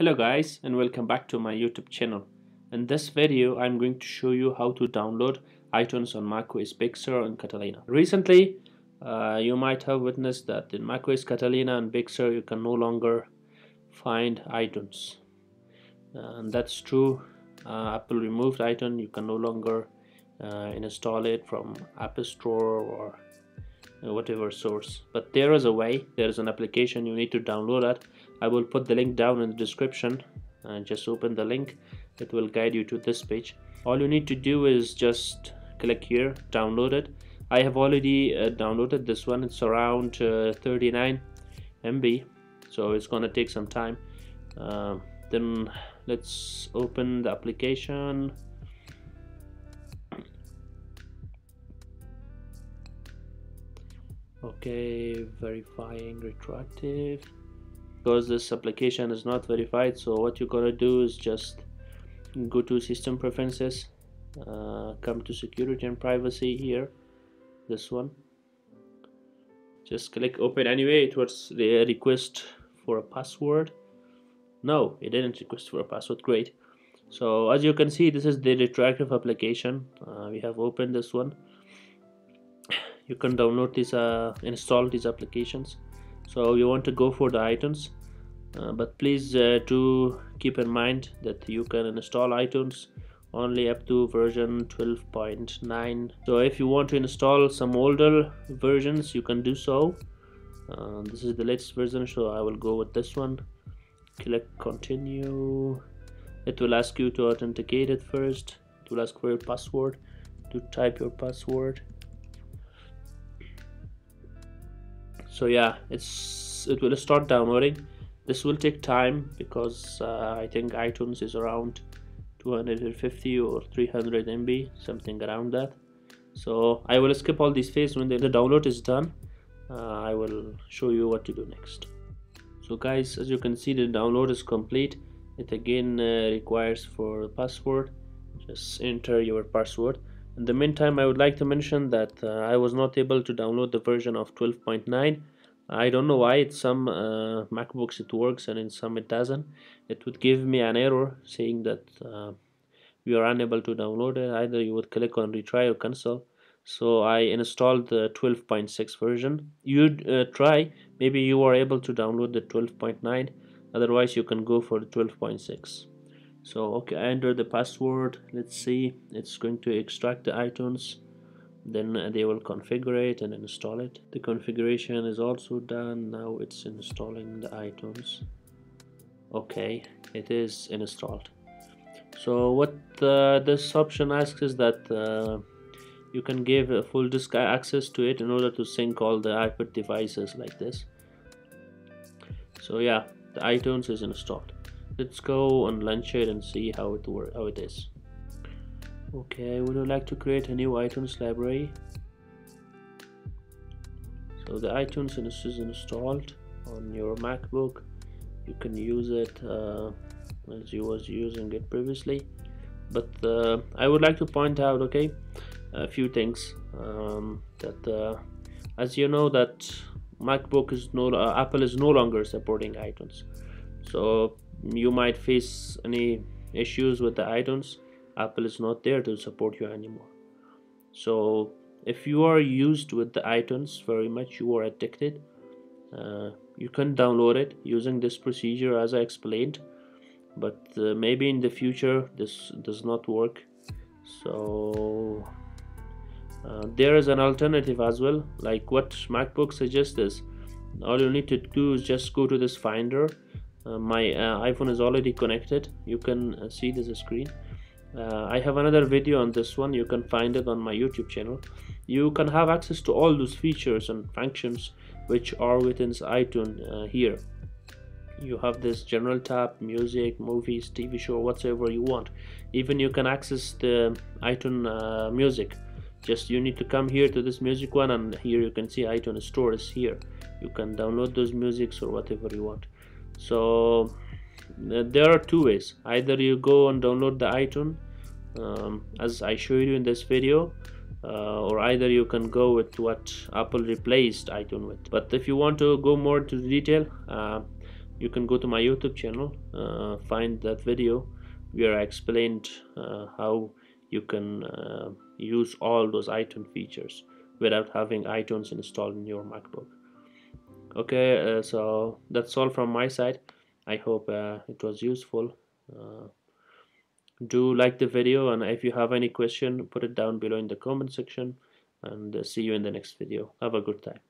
Hello guys and welcome back to my YouTube channel. In this video I'm going to show you how to download iTunes on macOS Big Sur and Catalina. Recently uh, you might have witnessed that in macOS Catalina and Big Sur you can no longer find iTunes. and that's true. Uh, Apple removed iTunes. You can no longer uh, install it from App Store or whatever source. But there is a way there is an application you need to download that I will put the link down in the description and just open the link. It will guide you to this page. All you need to do is just click here download it. I have already uh, downloaded this one. It's around uh, 39 MB so it's gonna take some time. Uh, then let's open the application okay verifying retroactive. Because this application is not verified so what you're gonna do is just go to system preferences uh, come to security and privacy here this one. Just click open anyway it was the request for a password. No it didn't request for a password great. So as you can see this is the retroactive application. Uh, we have opened this one you can download these uh, install these applications. So you want to go for the iTunes uh, but please uh, do keep in mind that you can install iTunes only up to version 12.9 so if you want to install some older versions you can do so. Uh, this is the latest version so I will go with this one. Click continue. It will ask you to authenticate it first. It will ask for your password. To type your password so yeah it's it will start downloading. This will take time because uh, I think iTunes is around 250 or 300 MB something around that. So I will skip all these phases. When the, download is done uh, I will show you what to do next. So guys as you can see the download is complete. It again uh, requires for password. Just enter your password in the meantime I would like to mention that uh, I was not able to download the version of 12.9 I don't know why in some uh, MacBooks it works and in some it doesn't. It would give me an error saying that uh, you are unable to download it. Either you would click on retry or cancel so I installed the 12.6 version. You uh, try. Maybe you are able to download the 12.9 otherwise you can go for the 12.6 so okay I enter the password. Let's see. It's going to extract the iTunes then they will configure it and install it. The configuration is also done. Now it's installing the iTunes okay it is installed. So what uh, this option asks is that uh, you can give a full disk access to it in order to sync all the iPad devices like this. So yeah the iTunes is installed let's go and launch it and see how it work how it is. Okay would you like to create a new iTunes library? So the iTunes is installed on your MacBook. You can use it uh, as you was using it previously. But uh, I would like to point out okay a few things um, that uh, as you know that MacBook is no uh, Apple is no longer supporting iTunes so you might face any issues with the iTunes Apple is not there to support you anymore. So if you are used with the iTunes very much you are addicted uh, you can download it using this procedure as I explained. But uh, maybe in the future this does not work. So uh, there is an alternative as well. Like what MacBook suggests is all you need to do is just go to this finder uh, my uh, iPhone is already connected. You can uh, see this screen. Uh, I have another video on this one. You can find it on my YouTube channel. You can have access to all those features and functions which are within iTunes uh, here. You have this general tab music movies TV show whatsoever you want. Even you can access the iTunes uh, music. Just you need to come here to this music one and here you can see iTunes store is here. You can download those musics or whatever you want so there are two ways. Either you go and download the iTunes um, as I showed you in this video uh, or either you can go with what Apple replaced iTunes with. But if you want to go more into detail uh, you can go to my youtube channel uh, find that video where I explained uh, how you can uh, use all those iTunes features without having iTunes installed in your MacBook okay uh, so that's all from my side. I hope uh, it was useful. Uh, do like the video and if you have any question put it down below in the comment section and uh, see you in the next video. Have a good time